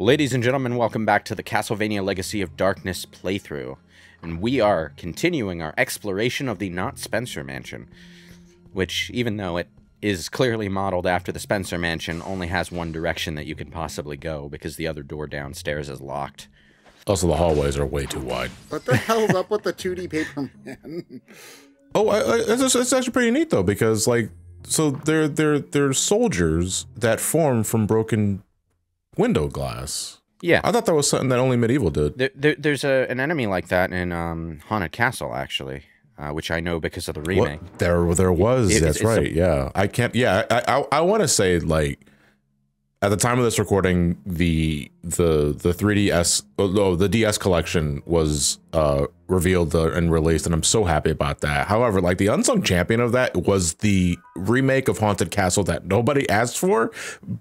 Ladies and gentlemen, welcome back to the Castlevania Legacy of Darkness playthrough. And we are continuing our exploration of the Not Spencer Mansion, which, even though it is clearly modeled after the Spencer Mansion, only has one direction that you can possibly go because the other door downstairs is locked. Also, the hallways are way too wide. What the hell's up with the 2D paper man? Oh, I, I, it's, it's actually pretty neat though because like, so they're they're they're soldiers that form from broken window glass. Yeah, I thought that was something that only MediEvil did. there, there, there's a, an enemy like that in um, Haunted Castle, actually, uh, which I know because of the remake. What? There, there was. It- that's it's a- right. yeah, I can't. Yeah, I, I, I want to say like, at the time of this recording, the the the 3ds, oh, the DS collection was uh revealed uh, and released, and I'm so happy about that. However, like the unsung champion of that was the remake of Haunted Castle that nobody asked for,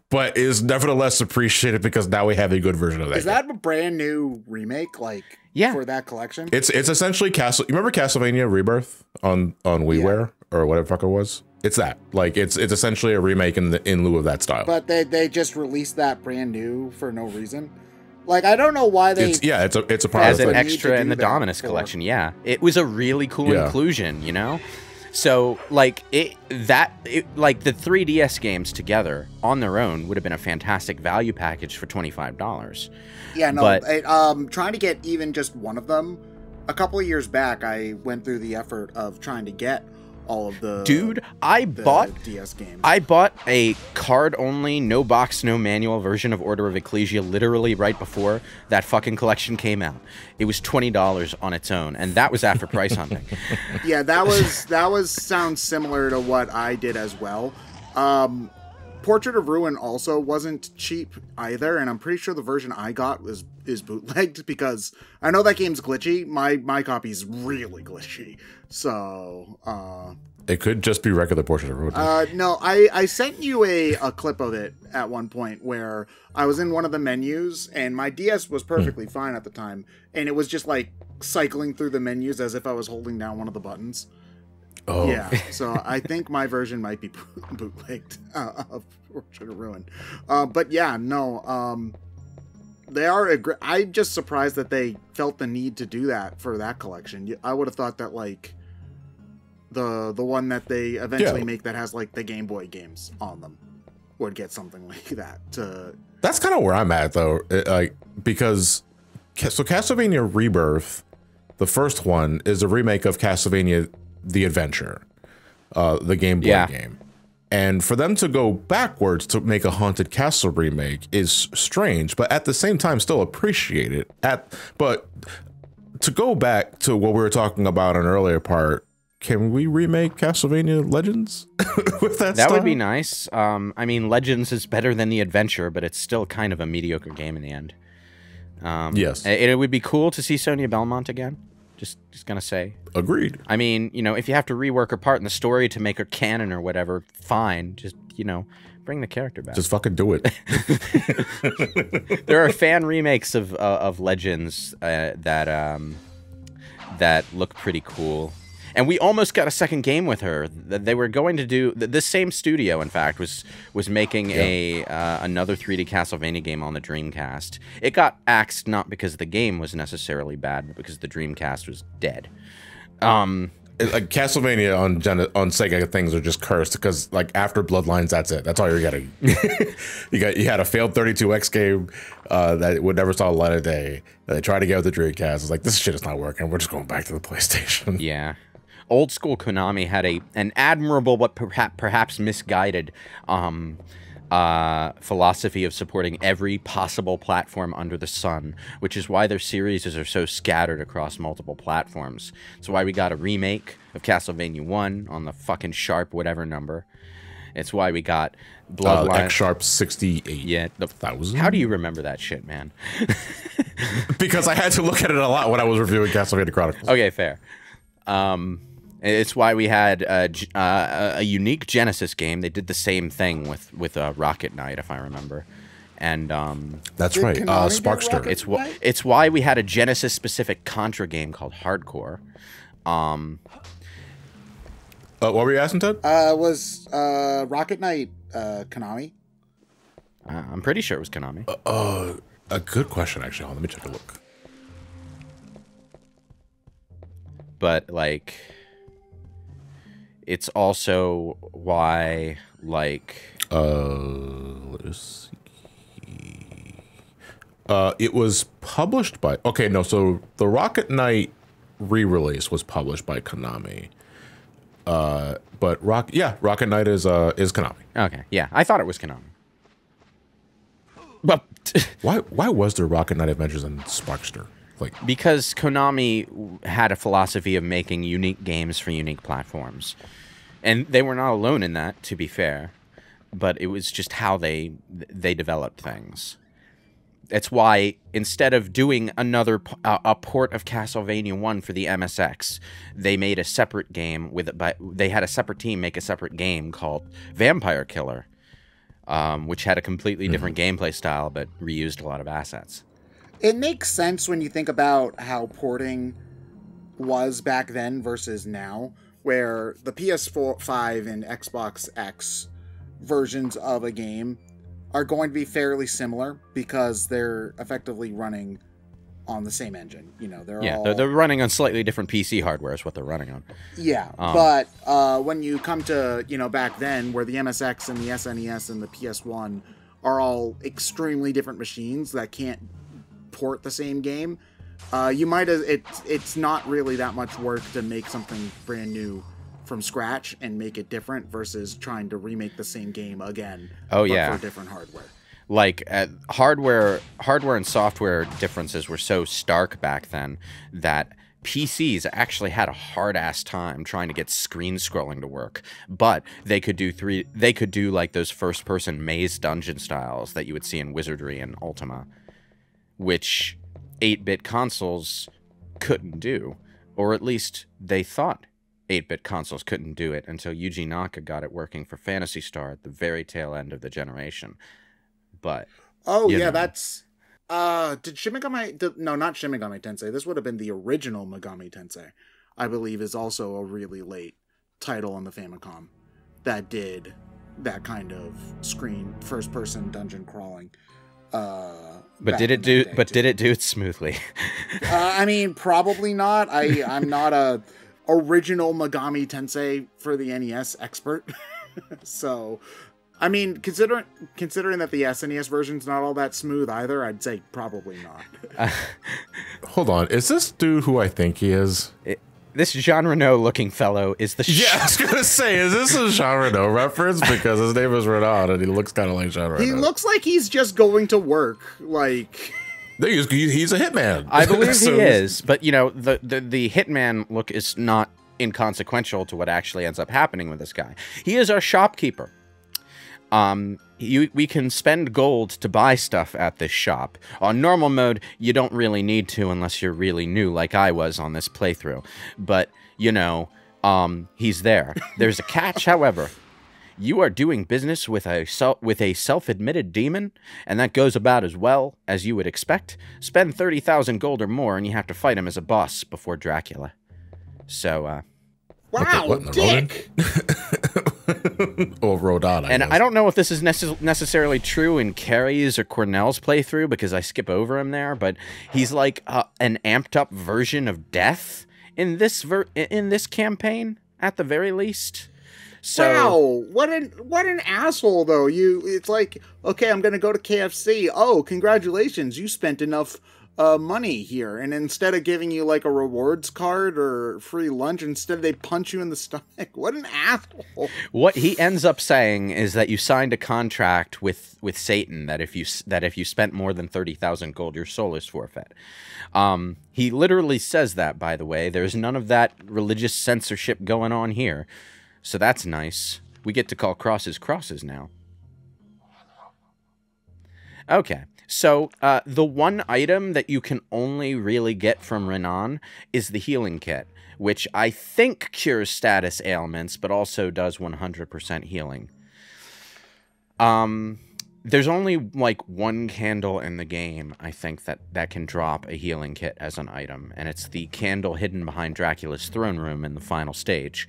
but is nevertheless appreciated because now we have a good version of that. Is game. that a brand new remake, like, Yeah. for that collection? It's it's essentially Castle. You remember Castlevania Rebirth on on WiiWare or whatever the fuck it was? It's that. Like it's it's essentially a remake in the in lieu of that style. but they, they just released that brand new for no reason. Like, I don't know why they. it's yeah, it's a it's a part as of an it. need to extra in the Dominus for- collection. Yeah, it was a really cool Yeah. inclusion, you know. So like it that it, like the 3DS games together on their own would have been a fantastic value package for twenty five dollars. Yeah, no. But- I- um, trying to get even just one of them. A couple of years back, I went through the effort of trying to get all of the Dude, I the bought DS games. I bought a card only, no box, no manual version of Order of Ecclesia literally right before that fucking collection came out. It was twenty dollars on its own, and that was after price hunting. yeah, that was that was sounds similar to what I did as well. Um, Portrait of Ruin also wasn't cheap either, and I'm pretty sure the version I got was is bootlegged because I know that game's glitchy. My my copy's really glitchy. So, uh, It could just be regular portrait of Ruin. uh, no, I, I sent you a, a clip of it at one point where I was in one of the menus and my DS was perfectly fine at the time, and it was just like cycling through the menus as if I was holding down one of the buttons. Oh, Yeah, so I think my version might be bootlegged uh, of Portrait of Ruin. Uh, but yeah, no, um, they are. I'm just surprised that they felt the need to do that for that collection. I would have thought that like the the one that they eventually Yeah. make that has like the Game Boy games on them would get something like that. To That's kind of where I'm at though. It, like because so Castlevania Rebirth, the first one is a remake of Castlevania The Adventure, uh, the Game Boy Yeah. game. And for them to go backwards to make a Haunted Castle remake is strange, but at the same time still appreciate it. At but to go back to what we were talking about in an earlier part, can we remake Castlevania Legends with that? That would be nice. Um, I mean, Legends is better than the Adventure, but it's still kind of a mediocre game in the end. Um, Yes. it, it would be cool to see Sonia Belmont again. Just, just gonna say. Agreed. I mean, you know, if you have to rework her part in the story to make her canon or whatever, fine. Just, you know, bring the character back. Just fucking do it. there are fan remakes of uh, of Legends uh, that um, that look pretty cool. And we almost got a second game with her. Th- They were going to do th- this same studio, in fact, was was making a uh, another 3D Castlevania game on the Dreamcast. It got axed not because the game was necessarily bad, but because the Dreamcast was dead. Um, like Castlevania on Gen- on Sega things are just cursed because like after Bloodlines, that's it. That's all you're getting. you got you had a failed 32x game uh, that would never saw the light of day. And they tried to get with the Dreamcast. It's like this shit is not working. We're just going back to the PlayStation. Yeah. Old school Konami had a an admirable but perhaps perhaps misguided um, uh, philosophy of supporting every possible platform under the sun, which is why their series are so scattered across multiple platforms. It's why we got a remake of Castlevania 1 on the fucking sharp whatever number. It's why we got Uh, Bloodline. X Sharp 68 yeah, the, thousand. how do you remember that shit, man? Because I had to look at it a lot when I was reviewing Castlevania Chronicles. Okay, fair. Um, it's why we had a, G- uh, a unique Genesis game. They did the same thing with with uh, Rocket Knight, if I remember. And um, That's Did right. Uh, Sparkster. It's wh- it's why we had a Genesis specific Contra game called Hardcore. Um, Uh, what were you asking, Ted? uh, was uh, Rocket Knight uh, Konami? uh, I'm pretty sure it was Konami. Uh, a good question, actually. Hold on, let me take a look. but like it's also why like Uh, let's see. Uh, it was published by. Okay, no. So the Rocket Knight re-release was published by Konami. Uh, but Rock, yeah, Rocket Knight is uh is Konami. okay yeah i thought it was konami but Why why was there Rocket Knight Adventures in Sparkster? Like, because konami had a philosophy of making unique games for unique platforms. And they were not alone in that to be fair but it was just how they they developed things. That's why instead of doing another uh, a port of Castlevania 1 for the MSX, they made a separate game with but they had a separate team make a separate game called Vampire Killer, um, which had a completely different gameplay style but reused a lot of assets. It makes sense when you think about how porting was back then versus now, where the PS4, 5, and Xbox X versions of a game are going to be fairly similar because they're effectively running on the same engine. You know, they're Yeah, all they're, they're running on slightly different PC hardware is what they're running on. Yeah, Um, but uh, when you come to you know back then, where the MSX and the SNES and the PS1 are all extremely different machines that can't port the same game, uh, you might as it it's not really that much work to make something brand new from scratch and make it different versus trying to remake the same game again. Oh, yeah. for different hardware. like uh, hardware hardware and software differences were so stark back then that PCs actually had a hard ass time trying to get screen scrolling to work, but they could do three. They could do like those first person maze dungeon styles that you would see in Wizardry and Ultima, which 8-bit consoles couldn't do, or at least they thought 8-bit consoles couldn't do it until Yuji Naka got it working for Phantasy Star at the very tail end of the generation. But Oh yeah, know. that's uh did Shin Megami did, no not Shin Megami Tensei. This would have been the original Megami Tensei. I believe is also a really late title on the Famicom that did that kind of screen first person dungeon crawling. Uh But did it do? day, But too. did it do it smoothly? Uh, I mean, probably not. I I'm not a original Megami Tensei for the NES expert, so I mean, considering considering that the SNES version's not all that smooth either, I'd say probably not. hold on, is this dude who I think he is? This Jean Renault looking fellow is the sh- Yeah, I was gonna say, is this a Jean Renault reference? Because his name is Renault, and he looks kind of like Jean Renault. he looks like he's just going to work. Like, He's, he's a hitman. I believe So- he is, but you know the, the the hitman look is not inconsequential to what actually ends up happening with this guy. He is our shopkeeper. Um, you, we can spend gold to buy stuff at this shop. On normal mode, you don't really need to unless you're really new, like I was on this playthrough. But you know, um, he's there. There's a catch, however. You are doing business with a sel- with a self-admitted demon, and that goes about as well as you would expect. Spend thirty thousand gold or more, and you have to fight him as a boss before Dracula. So, uh, wow, what in the dick. or Rodon, I and guess. I don't know if this is necess- necessarily true in Carrie's or Cornell's playthrough because I skip over him there, but he's like uh, an amped up version of Death in this ver- in this campaign at the very least. So, wow, what an what an asshole though. You, it's like, okay, I'm gonna go to KFC. Oh, congratulations, you spent enough uh, money here, and instead of giving you like a rewards card or free lunch, instead they punch you in the stomach. What an asshole! what he ends up saying is that you signed a contract with with Satan that if you that if you spent more than 30,000 gold your soul is forfeit. Um he literally says that by the way. There's none of that religious censorship going on here. So that's nice. We get to call crosses crosses now. Okay. So uh, the one item that you can only really get from Renon is the healing kit, which I think cures status ailments, but also does 100% healing. Um, there's only like one candle in the game, I think, that that can drop a healing kit as an item, and it's the candle hidden behind Dracula's throne room in the final stage.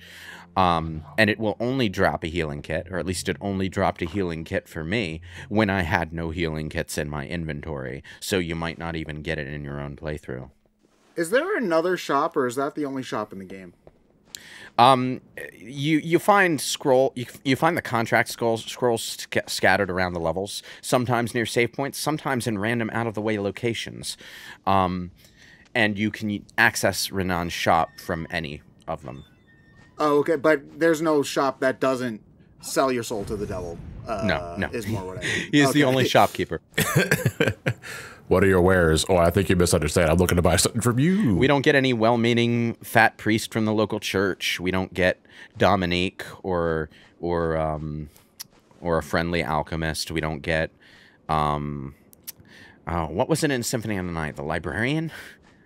Um, and it will only drop a healing kit, or at least it only dropped a healing kit for me when I had no healing kits in my inventory. So you might not even get it in your own playthrough. Is there another shop, or is that the only shop in the game? Um, you you find scroll you, you find the contract scrolls scrolls sc- scattered around the levels. Sometimes near save points, sometimes in random out of the way locations. Um, and you can access Renon's shop from any of them. Oh, okay, but there's no shop that doesn't sell your soul to the devil. Uh, No, no. Is more what I mean. He is the only shopkeeper. What are your wares? Oh, I think you misunderstand. I'm looking to buy something from you. We don't get any well-meaning fat priest from the local church. We don't get Dominique or or um or a friendly alchemist. We don't get um oh, what was it in Symphony of the Night? The librarian?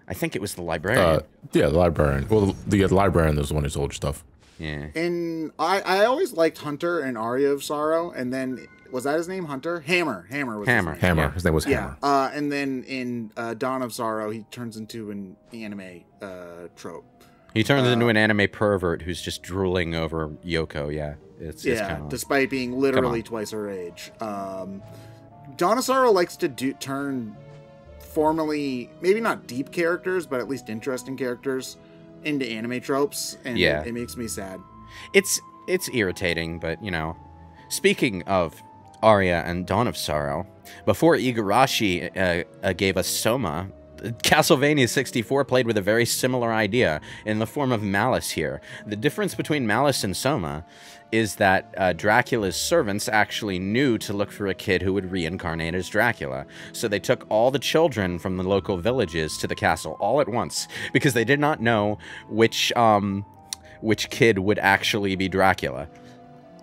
I think it was the librarian. uh, yeah, the librarian. Well, the, the librarian is the one who sold you stuff. yeah. And I, I always liked Hunter and Aria of Sorrow, and then was that his name? Hunter Hammer. Hammer was Hammer. His name. Hammer. Yeah. His name was Yeah. Hammer. Uh, and then in uh, Dawn of Sorrow, he turns into an anime uh, trope. He turns Uh, into an anime pervert who's just drooling over Yoko, yeah. It's, it's yeah, kind of despite being literally twice her age. Um, Dawn of Sorrow likes to do turn formally, maybe not deep characters, but at least interesting characters into anime tropes, and Yeah. it, it makes me sad. it's it's irritating, but you know. Speaking of Aria and Dawn of Sorrow, before Igarashi uh, uh, gave us Soma, Castlevania 64 played with a very similar idea in the form of Malice here. The difference between Malice and Soma is that uh, Dracula's servants actually knew to look for a kid who would reincarnate as Dracula. So they took all the children from the local villages to the castle all at once because they did not know which um, which kid would actually be Dracula.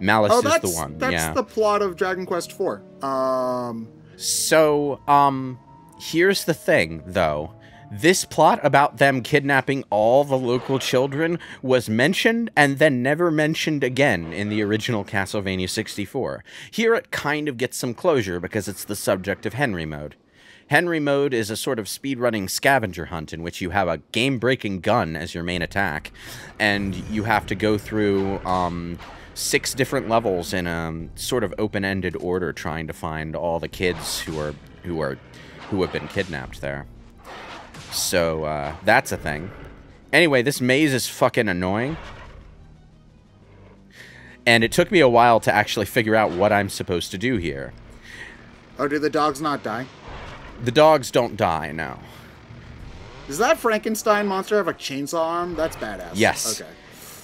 Malice Oh, is the one. that's yeah. the plot of Dragon Quest IV. Um, So, um, here's the thing, though. This plot about them kidnapping all the local children was mentioned and then never mentioned again in the original Castlevania 64. Here it kind of gets some closure because it's the subject of Henry mode. Henry mode is a sort of speedrunning scavenger hunt in which you have a game breaking gun as your main attack, and you have to go through um, six different levels in a sort of open ended order trying to find all the kids who are who are who have been kidnapped there. So uh, that's a thing. Anyway, this maze is fucking annoying. And it took me a while to actually figure out what I'm supposed to do here. oh, do the dogs not die? The dogs don't die now. Does that Frankenstein monster have a chainsaw arm? That's badass. Yes. Okay.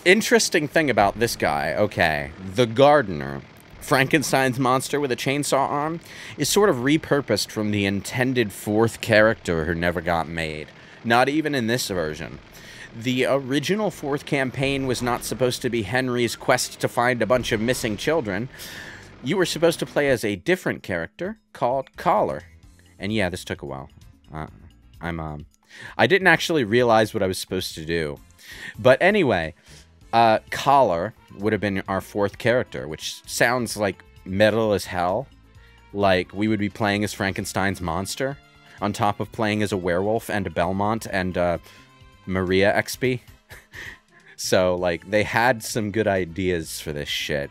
Interesting thing about this guy, okay, the gardener, Frankenstein's monster with a chainsaw arm, is sort of repurposed from the intended fourth character who never got made. Not even in this version. The original fourth campaign was not supposed to be Henry's quest to find a bunch of missing children. You were supposed to play as a different character called Collar. And yeah, this took a while. Uh, I'm um I didn't actually realize what I was supposed to do. But anyway, uh, Collar would have been our fourth character, which sounds like metal as hell. Like we would be playing as Frankenstein's monster, on top of playing as a werewolf and a Belmont and uh, Maria XP. so like they had some good ideas for this shit.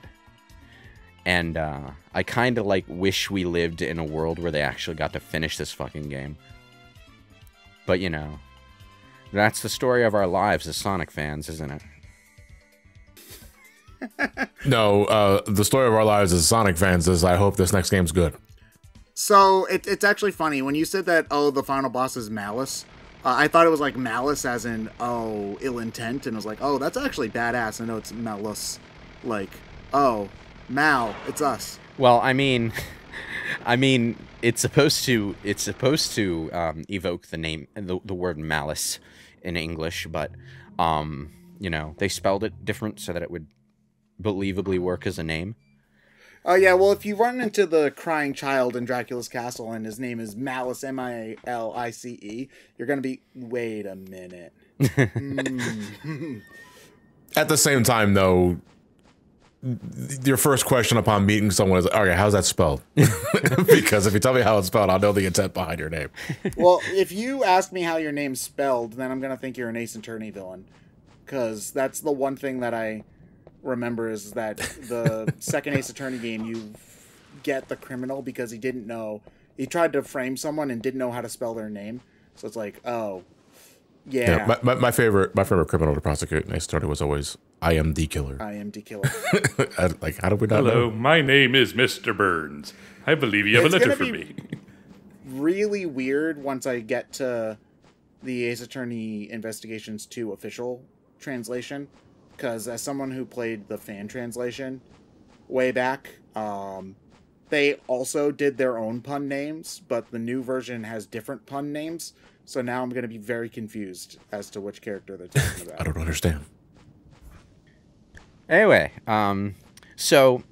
And uh, I kind of like wish we lived in a world where they actually got to finish this fucking game. But you know, that's the story of our lives as Sonic fans, isn't it? No, uh, the story of our lives as Sonic fans is I hope this next game's good. So it, it's actually funny when you said that. Oh, the final boss is Malice. Uh, I thought it was like malice, as in oh, ill intent, and I was like, oh, that's actually badass. I know it's malice, like oh, Mal, it's us. Well, I mean, I mean, it's supposed to it's supposed to um, evoke the name the, the word malice in English, but um, you know they spelled it different so that it would believably work as a name. Oh yeah, well, if you run into the crying child in Dracula's castle and his name is Malice, M I L I C E, you're gonna be. Wait a minute. Hmm. At the same time, though, your first question upon meeting someone is, okay, how's that spelled? because if you tell me how it's spelled, I'll know the intent behind your name. well, if you ask me how your name's spelled, then I'm gonna think you're an Ace Attorney villain, because that's the one thing that I remember is that the second Ace Attorney game you get the criminal because he didn't know he tried to frame someone and didn't know how to spell their name, so it's like, oh, yeah, Yeah, my, my, my favorite my favorite criminal to prosecute in Ace Attorney was always I am the killer. I am D killer. Like, how did we not Hello, know? my name is Mr. Burns. I believe you have It's a letter gonna for be- me. really weird once I get to the Ace Attorney Investigations 2 official translation. Because as someone who played the fan translation way back, um, they also did their own pun names, but the new version has different pun names. So now I'm going to be very confused as to which character they're talking about. I don't understand. Anyway, um, so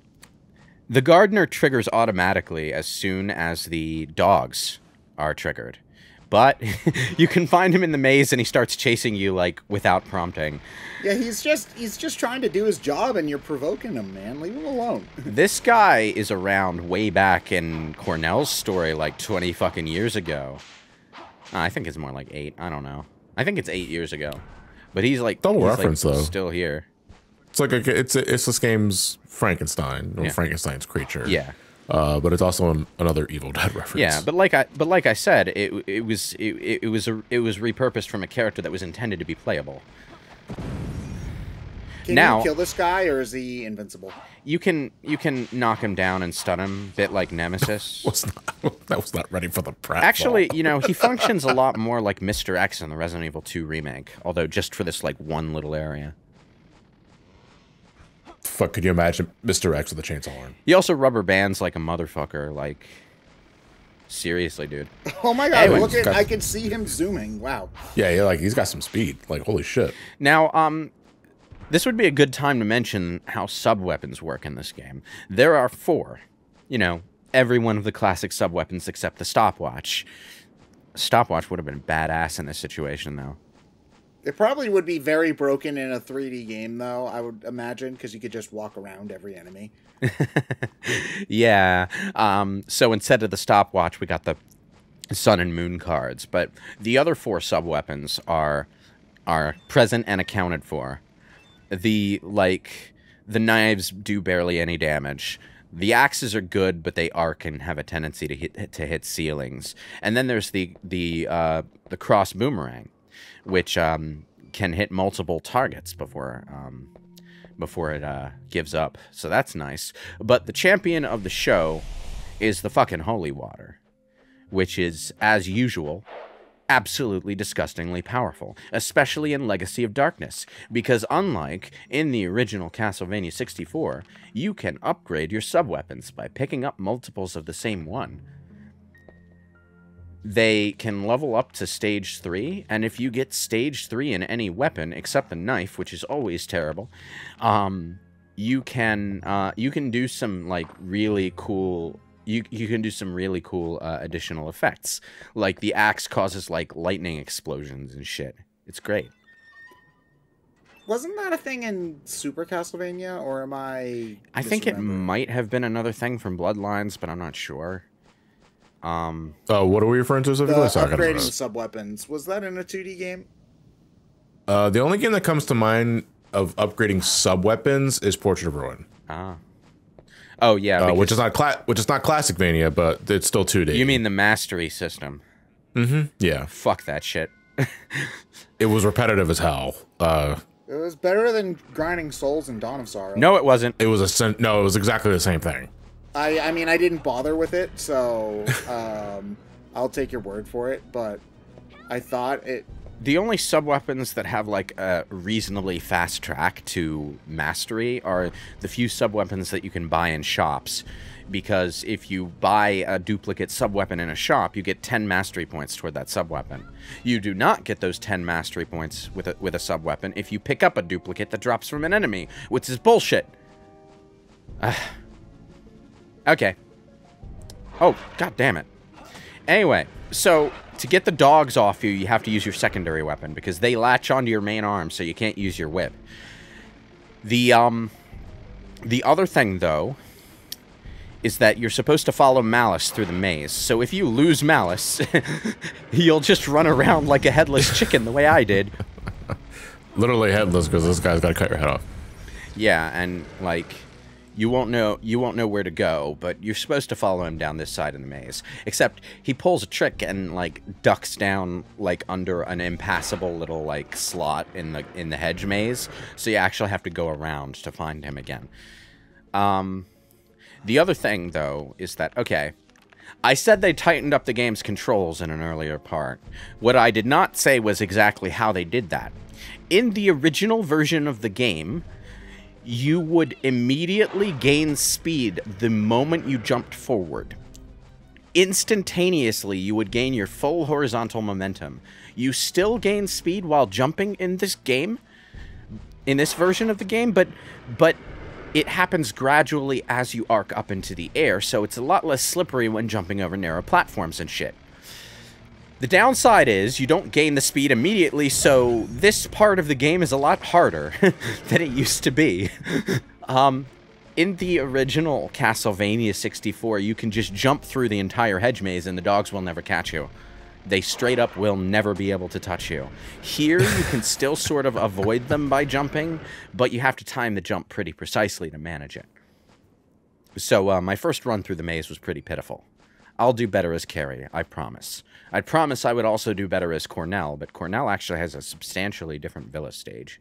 the gardener triggers automatically as soon as the dogs are triggered. But you can find him in the maze and he starts chasing you like without prompting. yeah, he's just he's just trying to do his job, and you're provoking him, man. Leave him alone. This guy is around way back in Cornell's story like 20 fucking years ago. Uh, I think it's more like 8, I don't know. I think it's 8 years ago. But he's like Double he's, like, reference, though. Still here. It's like a, it's a, it's this game's Frankenstein or Yeah. Frankenstein's creature. Yeah. Uh, but it's also an, another Evil Dead reference. Yeah, but like I but like I said, it it was it, it it was a, it was repurposed from a character that was intended to be playable. Can Now- you kill this guy, or is he invincible? You can you can knock him down and stun him, bit like Nemesis. was not, that was not ready for the pratfall. Actually, you know, he functions a lot more like Mr. X in the Resident Evil 2 remake, although just for this like one little area. Fuck, could you imagine Mr. X with a chainsaw arm? He also rubber bands like a motherfucker. Like, seriously, dude. Oh my god! Anyway, look at got- I can see him zooming. Wow. Yeah, yeah, like he's got some speed. Like holy shit. Now, um, this would be a good time to mention how sub weapons work in this game. There are four. You know, every one of the classic sub weapons except the stopwatch. Stopwatch would have been badass in this situation, though. It probably would be very broken in a 3D game, though. I would imagine because you could just walk around every enemy. yeah. Um, so instead of the stopwatch, we got the sun and moon cards. But the other four sub weapons are are present and accounted for. The like the knives do barely any damage. The axes are good, but they arc and have a tendency to hit to hit ceilings. And then there's the the uh, the cross boomerang, which um, can hit multiple targets before um, before it uh, gives up. So that's nice. But the champion of the show is the fucking holy water, which is, as usual, absolutely disgustingly powerful, especially in Legacy of Darkness, because unlike in the original Castlevania 64, you can upgrade your sub-weapons by picking up multiples of the same one. They can level up to stage 3, and if you get stage 3 in any weapon except the knife, which is always terrible, um, you can uh, you can do some like really cool you you can do some really cool uh, additional effects. Like the axe causes like lightning explosions and shit. It's great. Wasn't that a thing in Super Castlevania, or am I? I think it might have been another thing from Bloodlines, but I'm not sure. Um, Oh, what are we referring to The specifically? Sorry, upgrading sub weapons was that in a 2D game? Uh, the only game that comes to mind of upgrading sub weapons is Portrait of Ruin, ah. Oh yeah, uh, which is not cla- which is not classic Vania, but it's still 2D. you mean the mastery system? Mm-hmm. Yeah? Fuck that shit. It was repetitive as hell. Uh, It was better than grinding souls in Dawn of Sorrow. No, it wasn't. it was a sen- no, it was exactly the same thing. I I mean I didn't bother with it, so um, I'll take your word for it. But I thought it. The only sub weapons that have like a reasonably fast track to mastery are the few sub weapons that you can buy in shops. Because if you buy a duplicate sub weapon in a shop, you get 10 mastery points toward that sub weapon. You do not get those 10 mastery points with a, with a sub weapon if you pick up a duplicate that drops from an enemy, which is bullshit. okay. Oh, god damn it. Anyway, so to get the dogs off you, you have to use your secondary weapon because they latch onto your main arm, so you can't use your whip. The um, the other thing, though, is that you're supposed to follow Malice through the maze. So if you lose Malice, you'll just run around like a headless chicken the way I did. Literally headless because this guy's got to cut your head off. Yeah, and like you won't know you won't know where to go, but you're supposed to follow him down this side of the maze. Except he pulls a trick and like ducks down like under an impassable little like slot in the in the hedge maze, so you actually have to go around to find him again. Um the other thing though is that okay, I said they tightened up the game's controls in an earlier part. What I did not say was exactly how they did that. In the original version of the game, you would immediately gain speed the moment you jumped forward. Instantaneously, you would gain your full horizontal momentum. You still gain speed while jumping in this game, in this version of the game, but but it happens gradually as you arc up into the air, so it's a lot less slippery when jumping over narrow platforms and shit. The downside is you don't gain the speed immediately, so this part of the game is a lot harder than it used to be. um, in the original Castlevania 64, you can just jump through the entire hedge maze and the dogs will never catch you. They straight up will never be able to touch you. Here, you can still sort of avoid them by jumping, but you have to time the jump pretty precisely to manage it. So, uh, my first run through the maze was pretty pitiful. I'll do better as Carrie, I promise. I promise I would also do better as Cornell, but Cornell actually has a substantially different villa stage.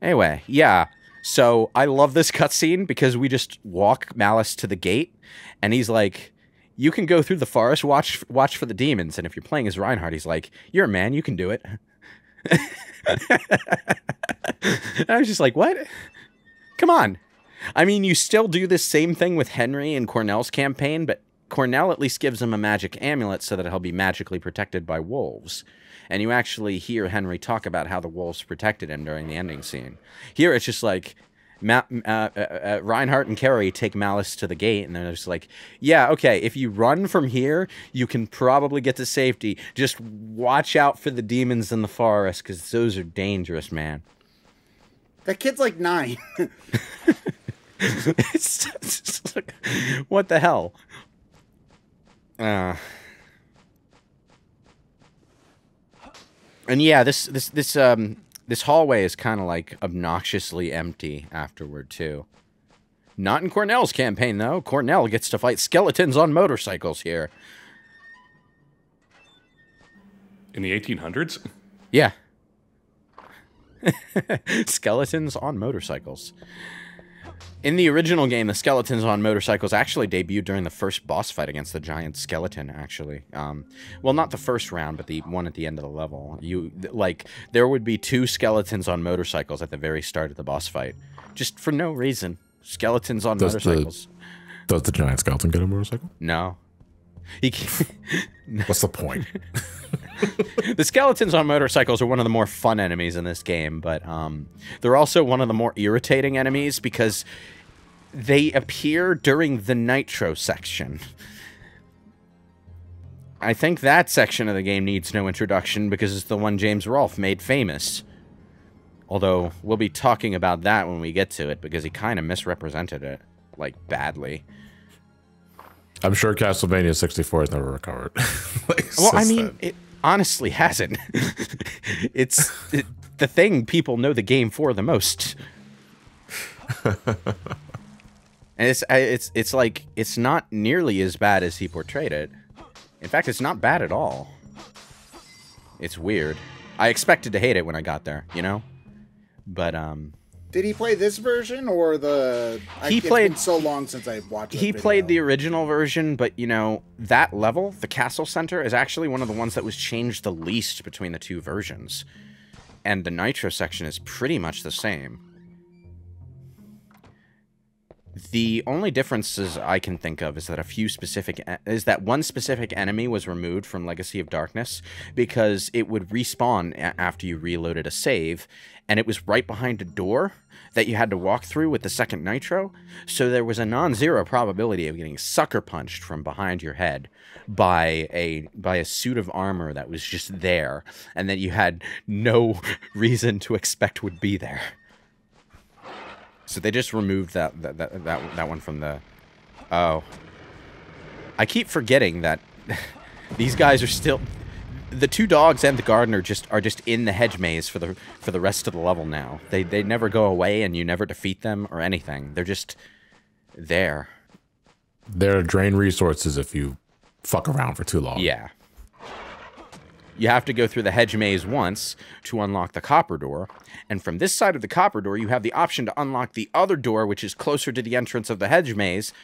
Anyway, yeah. So I love this cutscene because we just walk Malice to the gate, and he's like, "You can go through the forest, watch watch for the demons." And if you're playing as Reinhardt, he's like, "You're a man, you can do it." and I was just like, "What? Come on, I mean, you still do this same thing with Henry and Cornell's campaign, but Cornell at least gives him a magic amulet so that he'll be magically protected by wolves. And you actually hear Henry talk about how the wolves protected him during the ending scene. Here, it's just like Ma- uh, uh, uh, Reinhardt and Carrie take Malice to the gate, and they're just like, "Yeah, okay. If you run from here, you can probably get to safety. Just watch out for the demons in the forest, because those are dangerous, man." That kid's like nine. it's, it's like, what the hell? Uh, and yeah, this this this um this hallway is kind of like obnoxiously empty afterward too. Not in Cornell's campaign though. Cornell gets to fight skeletons on motorcycles here. In the 1800s? Yeah. skeletons on motorcycles. In the original game, the skeletons on motorcycles actually debuted during the first boss fight against the giant skeleton. Actually, um, well, not the first round, but the one at the end of the level. You like there would be two skeletons on motorcycles at the very start of the boss fight, just for no reason. Skeletons on Does motorcycles. The, does the giant skeleton get a motorcycle? No. He What's the point? the skeletons on motorcycles are one of the more fun enemies in this game, but um, they're also one of the more irritating enemies because they appear during the nitro section. I think that section of the game needs no introduction because it's the one James Rolfe made famous. Although, we'll be talking about that when we get to it because he kind of misrepresented it. Like, badly. I'm sure Castlevania 64 has never recovered. like, Well, I mean, it honestly hasn't. it's it, the thing people know the game for the most. and it's it's it's like it's not nearly as bad as he portrayed it. In fact, it's not bad at all. It's weird. I expected to hate it when I got there, you know? But um Did he play this version or the? I, He it's played- been so long since I watched. he played the original version, but you know, that level, the castle center, is actually one of the ones that was changed the least between the two versions. And the nitro section is pretty much the same. The only differences I can think of is that a few specific is that one specific enemy was removed from Legacy of Darkness because it would respawn after you reloaded a save, and it was right behind a door that you had to walk through with the second nitro. So there was a non-zero probability of getting sucker punched from behind your head by a by a suit of armor that was just there, and that you had no reason to expect would be there. So they just removed that that that that, that one from the. Oh. I keep forgetting that these guys are still the two dogs and the gardener just are just in the hedge maze for the for the rest of the level now. They they never go away and you never defeat them or anything. They're just there. They're drain resources if you fuck around for too long. Yeah. You have to go through the hedge maze once to unlock the copper door, and from this side of the copper door, you have the option to unlock the other door, which is closer to the entrance of the hedge maze,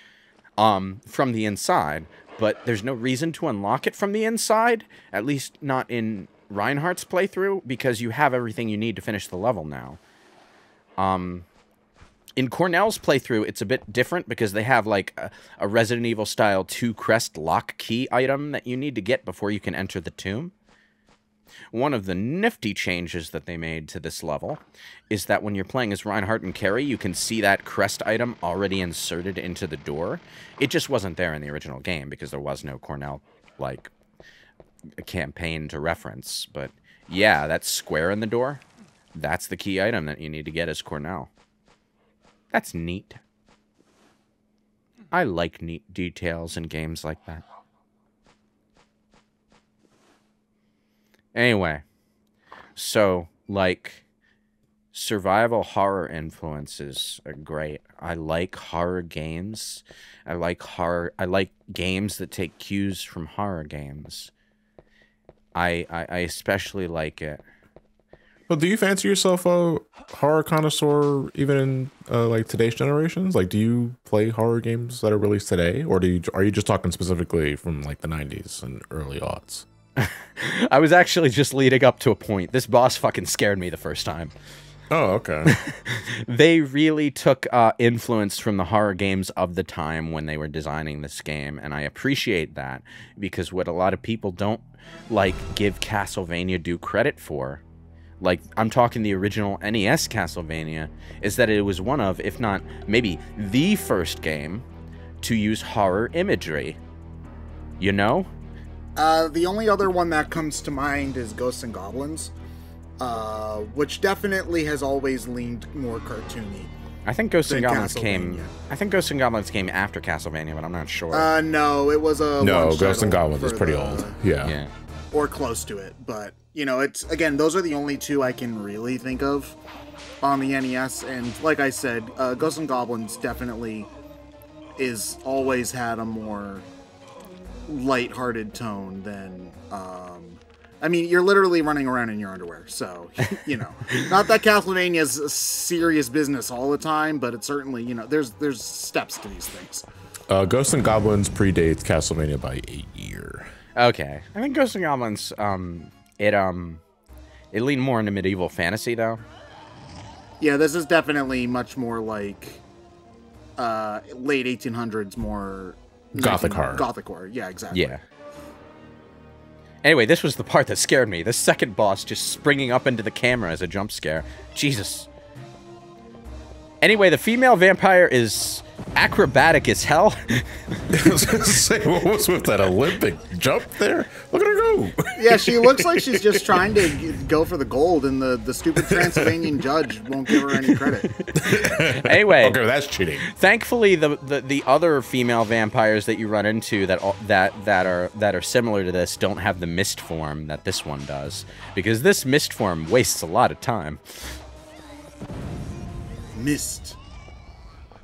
um, from the inside. But there's no reason to unlock it from the inside, at least not in Reinhardt's playthrough, because you have everything you need to finish the level now. Um, in Cornell's playthrough, it's a bit different because they have like a, a Resident Evil style two crest lock key item that you need to get before you can enter the tomb. One of the nifty changes that they made to this level is that when you're playing as Reinhardt and Carrie, you can see that crest item already inserted into the door. It just wasn't there in the original game because there was no Cornell like campaign to reference. But yeah, that square in the door, that's the key item that you need to get as Cornell. That's neat. I like neat details in games like that. Anyway, so like survival horror influences are great. I like horror games. I like horror I like games that take cues from horror games. I I, I especially like it. Well, do you fancy yourself a horror connoisseur even in uh, like today's generations? Like, do you play horror games that are released today, or do you are you just talking specifically from like the '90s and early aughts? I was actually just leading up to a point. This boss fucking scared me the first time. Oh, okay. they really took uh, influence from the horror games of the time when they were designing this game, and I appreciate that because what a lot of people don't like give Castlevania due credit for, like I'm talking the original NES Castlevania, is that it was one of, if not maybe the first game to use horror imagery. You know? Uh, the only other one that comes to mind is Ghosts and Goblins, uh, which definitely has always leaned more cartoony. I think Ghosts and Goblins came. I think Ghosts and Goblins came after Castlevania, but I'm not sure. Uh, no, it was a no, Ghosts and Goblins is pretty the- old. Yeah. yeah. or close to it. But you know, it's again, those are the only two I can really think of on the NES. And like I said, uh, Ghosts and Goblins definitely is always had a more light-hearted tone than. Um, I mean, you're literally running around in your underwear, so you know. Not that Castlevania is serious business all the time, but it's certainly you know there's there's steps to these things. Uh, Ghosts and Goblins predates Castlevania by a year. Okay. I think Ghosts and Goblins, um, it um, it leaned more into medieval fantasy though. Yeah, this is definitely much more like uh late 1800s, more Gothic horror. Gothic horror, yeah, exactly. Yeah. Anyway, this was the part that scared me. The second boss just springing up into the camera as a jump scare. Jesus. Anyway, the female vampire is acrobatic as hell. I was gonna say, what was with that Olympic jump there? Look at. Yeah, she looks like she's just trying to go for the gold, and the the stupid Transylvanian judge won't give her any credit. anyway, Okay, that's cheating. thankfully the, the the other female vampires that you run into that that that are that are similar to this don't have the mist form that this one does because this mist form wastes a lot of time. Mist.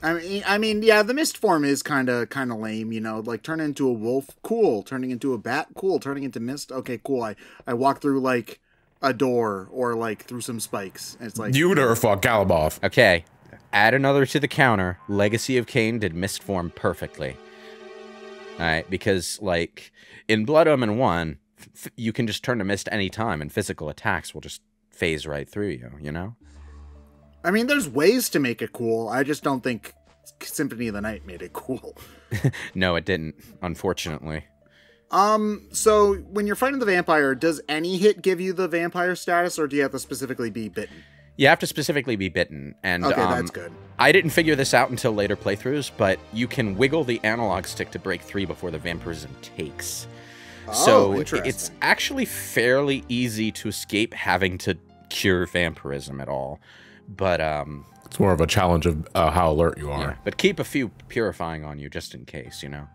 I mean, I mean, yeah, the mist form is kind of kind of lame, you know. Like turning into a wolf, cool. Turning into a bat, cool. Turning into mist, okay, cool. I I walk through like a door or like through some spikes. And it's like You never fought Galaboff. Okay, add another to the counter. Legacy of Kain did mist form perfectly. All right, because like in Blood Omen One, f- you can just turn to mist any time, and physical attacks will just phase right through you. You know. I mean, there's ways to make it cool. I just don't think Symphony of the Night made it cool. No, it didn't. Unfortunately. Um, so when you're fighting the vampire, does any hit give you the vampire status, or do you have to specifically be bitten? You have to specifically be bitten, and Okay, um, that's good. I didn't figure this out until later playthroughs, but you can wiggle the analog stick to break three before the vampirism takes. Oh, so interesting. it's actually fairly easy to escape having to cure vampirism at all. But um, It's more of a challenge of uh, how alert you are. Yeah, but keep a few purifying on you just in case, you know.